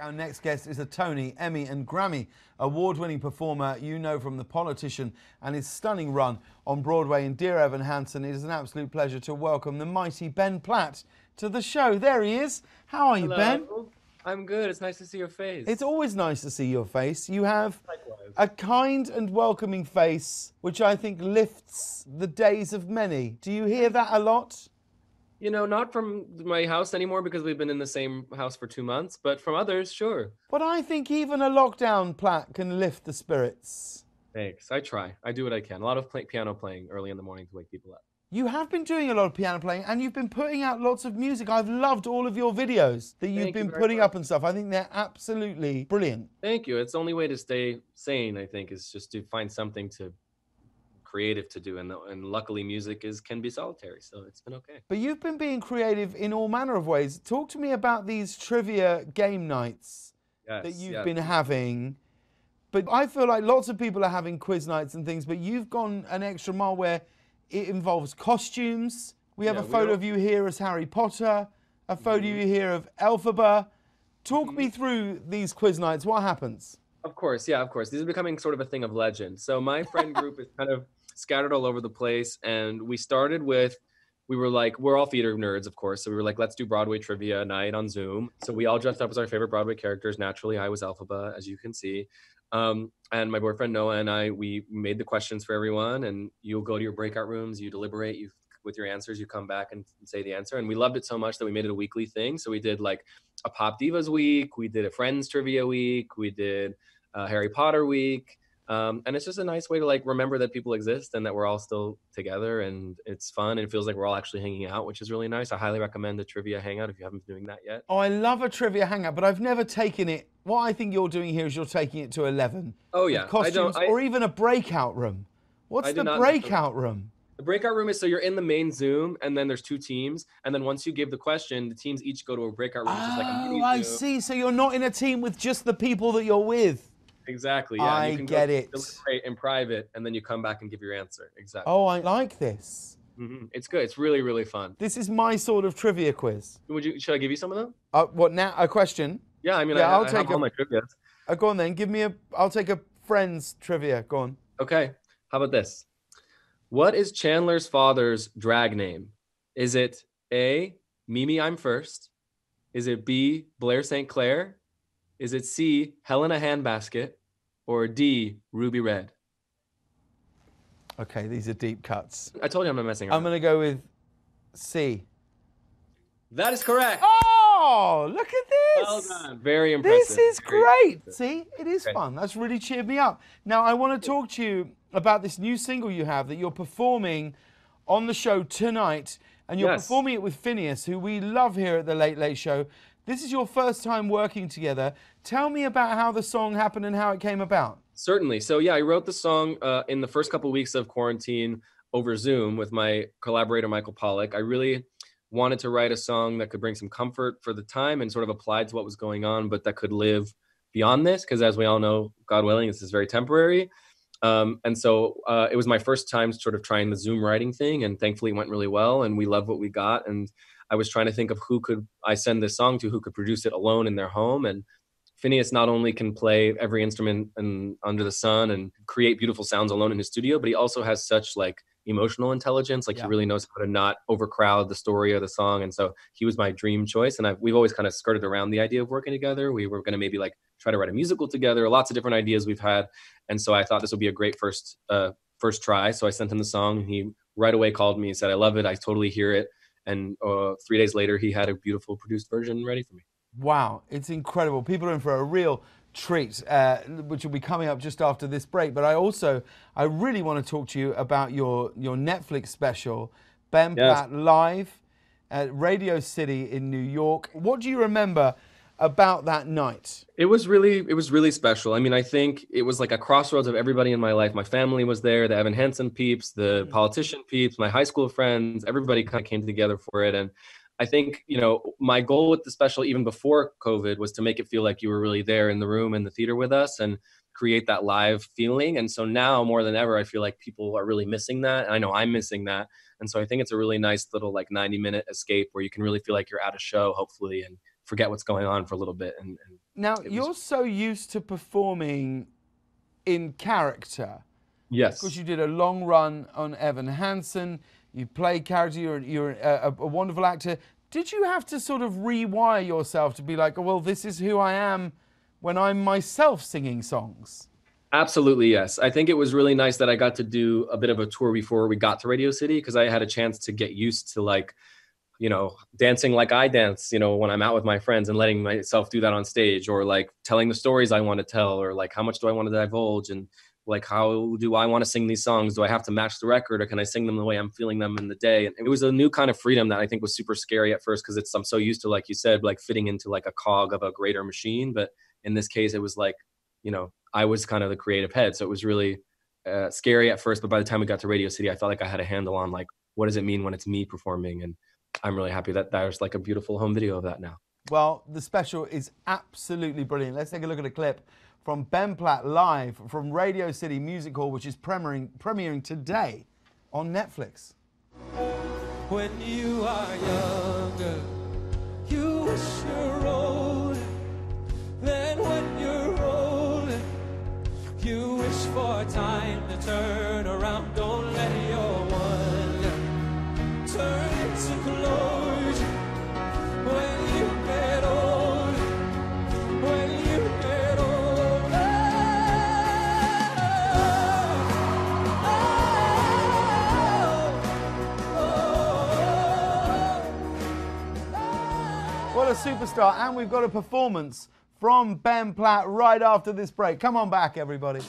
Our next guest is a Tony, Emmy, and Grammy award winning performer you know from The Politician and his stunning run on Broadway in Dear Evan Hansen. It is an absolute pleasure to welcome the mighty Ben Platt to the show. There he is. How are you, Ben? I'm good. It's nice to see your face. It's always nice to see your face. You have Likewise. a kind and welcoming face, which I think lifts the days of many. Do you hear that a lot? You know, not from my house anymore because we've been in the same house for two months, but from others, sure. But I think even a lockdown Platt can lift the spirits. Thanks. I try. I do what I can. A lot of play- piano playing early in the morning to wake people up. You have been doing a lot of piano playing and you've been putting out lots of music. I've loved all of your videos that you've Thank been very putting much. up and stuff. I think they're absolutely brilliant. Thank you. It's the only way to stay sane, I think, is just to find something to creative to do, and and luckily, music is can be solitary, so it's been okay. But you've been being creative in all manner of ways. Talk to me about these trivia game nights Yes. that you've yes. been having. But I feel like lots of people are having quiz nights and things, but you've gone an extra mile where it involves costumes. We have Yeah, a photo of you here as Harry Potter, a photo Mm-hmm. of you here of Elphaba. Talk me through these quiz nights. What happens? Of course, yeah, of course. These are becoming sort of a thing of legend. So my friend group is kind of scattered all over the place, and we started with we were like we're all theater nerds, of course. So we were like, let's do Broadway trivia night on Zoom. So we all dressed up as our favorite Broadway characters. Naturally, I was Elphaba, as you can see. Um, and my boyfriend Noah and I, we made the questions for everyone, and you'll go to your breakout rooms, you deliberate, you with your answers, you come back and say the answer. And we loved it so much that we made it a weekly thing. So we did like a Pop Divas week, we did a Friends trivia week, we did uh, Harry Potter week. Um, and it's just a nice way to like remember that people exist and that we're all still together and it's fun and it feels like we're all actually hanging out, which is really nice. I highly recommend the trivia hangout if you haven't been doing that yet. Oh, I love a trivia hangout, but I've never taken it. What I think you're doing here is you're taking it to 11. Oh yeah, I Costumes don't. I, or even a breakout room. What's I the breakout room? The breakout room is so you're in the main Zoom and then there's two teams and then once you give the question, the teams each go to a breakout room, which is like a Oh, mini I Zoom. see. So you're not in a team with just the people that you're with. Exactly. Yeah, I you can get it. deliberate in private and then you come back and give your answer. Exactly. Oh, I like this. hmm It's good. It's really really fun. This is my sort of trivia quiz. Would you? Should I give you some of them? Uh, what now? A question? Yeah, I mean, Yeah, I, I'll I take all a- my trivia. Uh, go on then. Give me a. I'll take a friend's trivia. Go on. Okay. How about this? What is Chandler's father's drag name? Is it A, Mimi I'm First? Is it B, Blair St. Clair? Is it C, Helena Handbasket? Or D, Ruby Red? Okay, these are deep cuts. I told you I'm not messing around. I'm gonna go with C. That is correct. Oh, look at this. Well done. Very impressive. This is Very great. impressive. See, it is Great. fun. That's really cheered me up. Now, I want to talk to you about this new single you have that you're performing on the show tonight, and you're Yes. performing it with Finneas, who we love here at the Late Late Show. This is your first time working together. Tell me about how the song happened and how it came about. Certainly. So yeah, I wrote the song uh, in the first couple weeks of quarantine over Zoom with my collaborator Michael Pollack. I really wanted to write a song that could bring some comfort for the time and sort of applied to what was going on, but that could live beyond this because, as we all know, God willing, this is very temporary. Um, and so uh, it was my first time sort of trying the Zoom writing thing, and thankfully it went really well, and we love what we got. And I was trying to think of who could I send this song to, who could produce it alone in their home, and Finneas not only can play every instrument and under the sun and create beautiful sounds alone in his studio, but he also has such like emotional intelligence. Like Yeah. he really knows how to not overcrowd the story of the song. And so he was my dream choice. And I've, we've always kind of skirted around the idea of working together. We were going to maybe like try to write a musical together. Lots of different ideas we've had. And so I thought this would be a great first uh, first try. So I sent him the song. And he right away called me and said, "I love it. I totally hear it." And uh, three days later, he had a beautiful produced version ready for me. Wow, it's incredible. People are in for a real treat, uh, which will be coming up just after this break. But I also, I really want to talk to you about your your Netflix special, Ben Yes. Platt live at Radio City in New York. What do you remember about that night? It was really, it was really special. I mean, I think it was like a crossroads of everybody in my life. My family was there, the Evan Hansen peeps, the politician peeps, my high school friends, everybody kind of came together for it. And I think, you know, my goal with the special, even before COVID, was to make it feel like you were really there in the room in the theater with us and create that live feeling. And so now more than ever, I feel like people are really missing that. And I know I'm missing that. And so I think it's a really nice little like 90 minute escape where you can really feel like you're at a show, hopefully, and forget what's going on for a little bit and, and Now, was- you're so used to performing in character. Yes. Because you did a long run on Evan Hansen, you play character, you're, you're a, a, wonderful actor. Did you have to sort of rewire yourself to be like, oh, well, this is who I am when I'm myself singing songs? Absolutely, yes. I think it was really nice that I got to do a bit of a tour before we got to Radio City because I had a chance to get used to like, you know, dancing like I dance, you know, when I'm out with my friends and letting myself do that on stage or like telling the stories I want to tell or like how much do I want to divulge and like how do I want to sing these songs? Do I have to match the record or can I sing them the way I'm feeling them in the day? And it was a new kind of freedom that I think was super scary at first because it's I'm so used to like you said like fitting into like a cog of a greater machine, but in this case it was like, you know, I was kind of the creative head, so it was really uh, scary at first. But by the time we got to Radio City, I felt like I had a handle on like what does it mean when it's me performing, and I'm really happy that there's like a beautiful home video of that now. Well, the special is absolutely brilliant. Let's take a look at a clip from Ben Platt live from Radio City Music Hall, which is premiering, premiering today on Netflix. When you are younger, you wish you're older. Then when you're older, you wish for time to turn around. What a superstar. And we've got a performance from Ben Platt right after this break. Come on back, everybody.